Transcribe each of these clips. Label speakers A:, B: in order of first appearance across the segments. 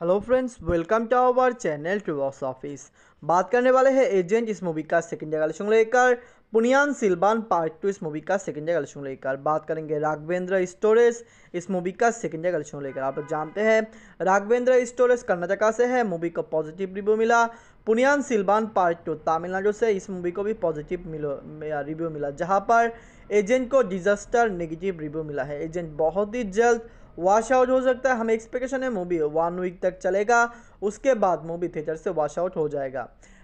A: Hello friends welcome to our channel to box office बात करने वाले हैं एजेंट इस मूवी का सेकंड कलेक्शन लेकर। पुनियान सिल्बान पार्ट टू इस मूवी का सेकंड कलेक्शन लेकर। बात करेंगे राघवेंद्र स्टोरेज इस मूवी का सेकंड कलेक्शन लेकर। आप लोग जानते हैं, राघवेंद्र स्टोरेज कर्नाटका से है मूवी को पॉजिटिव रिव्यू मिला। पुनियान सिल्बान पार्ट टू तमिलनाडु से इस मूवी को भी पॉजिटिव मिलो रिव्यू मिला। जहाँ पर एजेंट को डिजास्टर नेगेटिव रिव्यू मिला है। एजेंट बहुत ही जल्द वॉश आउट हो सकता है, हमें एक्सपेक्टेशन है मूवी वन वीक तक चलेगा, उसके बाद मूवी थिएटर से वॉश आउट हो जाएगा।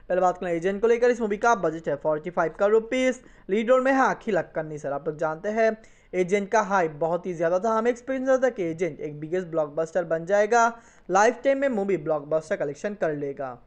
A: पहले बात करें एजेंट को लेकर, इस मूवी का बजट है फोर्टी फाइव का रुपीज़ लीड रोल में है अखिल अक्कनी सर, आप लोग जानते हैं। एजेंट का हाइप बहुत ही ज़्यादा था, हमें एक्सपीरियंस था कि एजेंट एक बिगेस्ट ब्लॉकबस्टर बन जाएगा। लाइफ टाइम में मूवी ब्लॉकबस्टर कलेक्शन कर लेगा।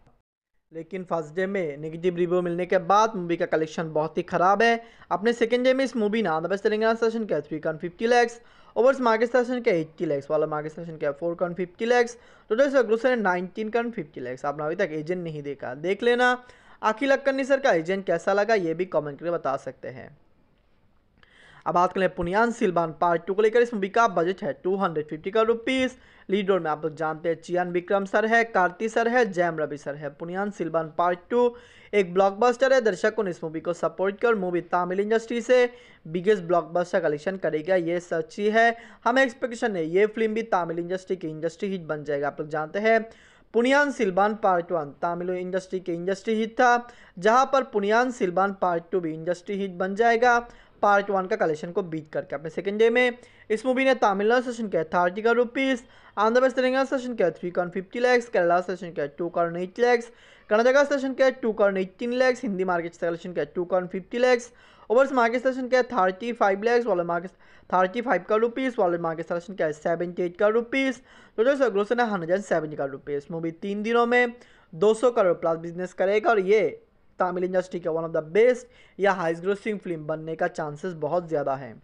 A: लेकिन फ़र्स्ट डे में नेगेटिव रिव्यू मिलने के बाद मूवी का कलेक्शन बहुत ही खराब है। अपने सेकेंड डे में इस मूवी ने आंध्र प्रदेश तेलंगाना सेशन का three cone fifty lakhs overseas market session का एट्टी लैक्स वाला मार्केट सेशन का four cone fifty lakhs total से grosser nineteen cone fifty lakhs आपने अभी तक एजेंट नहीं देखा। देख लेना। अखिल अक्कनी सर का एजेंट कैसा लगा, ये भी कॉमेंट करके बता सकते हैं। अब बात करें पुनियान सिल्बान पार्ट टू को लेकर इस मूवी का बजट है टू हंड्रेड फिफ्टी का रुपीज़ लीड रोल में आप लोग जानते हैं चियान विक्रम सर है, कार्ति सर है, जैम रवि सर है। पुनियान सिल्बान पार्ट टू एक ब्लॉकबस्टर है, दर्शकों ने इस मूवी को सपोर्ट कर मूवी तमिल इंडस्ट्री से बिगेस्ट ब्लॉकबस्टर कलेक्शन करेगा। ये सच्ची है, हमें एक्सपेक्टेशन है ये फ़िल्म भी तमिल इंडस्ट्री की इंडस्ट्री हिट बन जाएगा। आप लोग जानते हैं, Ponniyin Selvan part one Tamil industry के इंडस्ट्री हिट था, जहाँ पर पुनियान सिल्बान पार्ट टू भी इंडस्ट्री हिट बन जाएगा। पार्ट वन का कलेक्शन को बीट करके अपने सेकेंड डे में इस मूवी ने तमिलनाडु सेशन किया थर्टी का रुपीज़ आंध्र प्रदेश तेलंगाना सेशन किया three cone fifty lakhs Kerala session किया two cone eight lakhs Karnataka session किया two cone eighteen lakhs Hindi market collection किया two cone fifty lakhs overseas market session क्या थर्टी फाइव लैक्स वाले मार्केट थर्टी फाइव का rupees वाले market session क्या seventy eight का rupees total grosser है hundred and seventy का रुपीज़ मूवी तीन दिनों में दो सौ करोड़ प्लस बिज़नेस करेगा और ये तमिल इंडस्ट्री का वन ऑफ़ द बेस्ट या हाई ग्रोसिंग फ़िल्म बनने का चांसेस बहुत ज़्यादा है।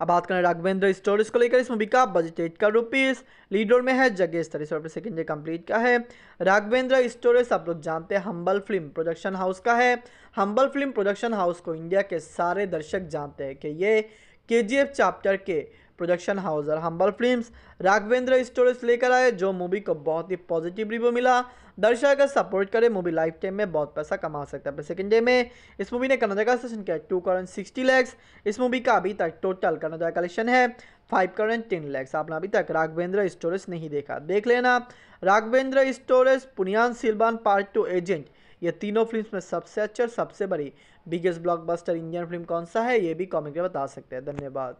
A: अब बात करें राघवेंद्र स्टोरीज को लेकर, इस मूवी का बजट एट का रुपीस लीड रोल में है जगेश तरीस रुपये सेकेंड डे कंप्लीट का है। राघवेंद्र स्टोरेज आप लोग जानते हैं हम्बल फ़िल्म प्रोडक्शन हाउस का है। हम्बल फ़िल्म प्रोडक्शन हाउस को इंडिया के सारे दर्शक जानते हैं कि ये के चैप्टर के प्रोडक्शन हाउस और हम्बल फिल्म्स राघवेंद्र स्टोरेज लेकर आए, जो मूवी को बहुत ही पॉजिटिव रिव्यू मिला। दर्शक अगर सपोर्ट करे मूवी लाइफ टाइम में बहुत पैसा कमा सकता है। सेकेंड डे में इस मूवी ने कर्नाटका सेशन किया टू करोड़ सिक्सटी लैक्स इस मूवी का अभी तक टोटल कर्नाटका कलेक्शन है फाइव करोड़ टेन लैक्स आपने अभी तक राघवेंद्र स्टोरेज नहीं देखा। देख लेना। Raghavendra Stores Ponniyin Selvan part two agent ये तीनों फ़िल्म में सबसे अच्छा और सबसे बड़ी बिगेस्ट ब्लॉकबस्टर इंडियन फ़िल्म कौन सा है? ये भी कॉमेंट में बता सकते हैं। धन्यवाद।